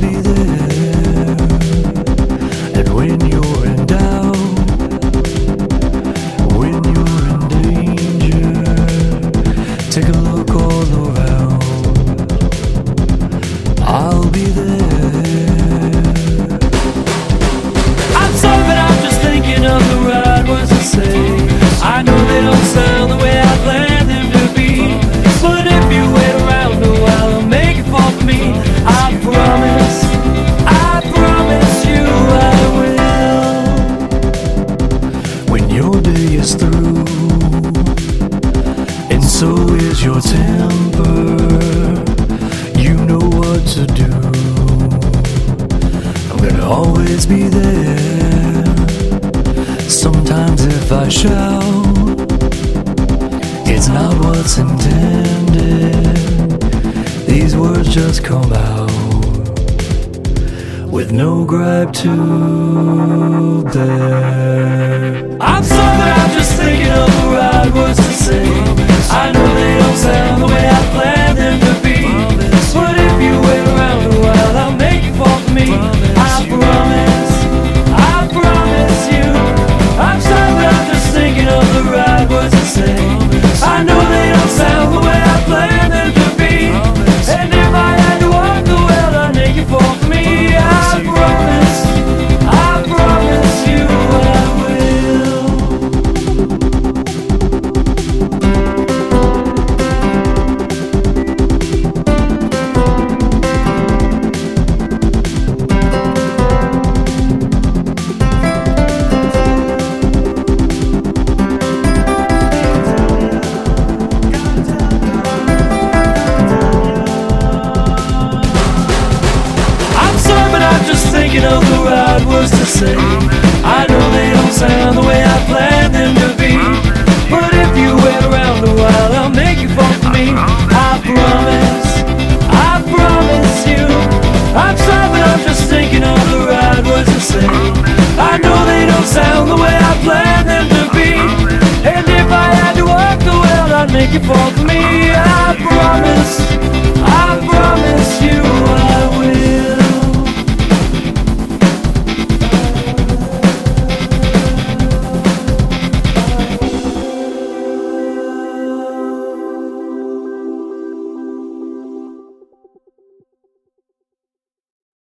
be there. And when you're in doubt, when you're in danger, take a look all around. I'll be there. always be there. Sometimes if I shout, it's not what's intended. These words just come out with no gripe to bear. I'm sorry, I'm just thinking of right. say. I know they don't sound the way I planned them to be. But if you wait around a while, I'll make you fall for me. I promise, I promise you. I'm sorry, but I'm just thinking of the ride was to say. I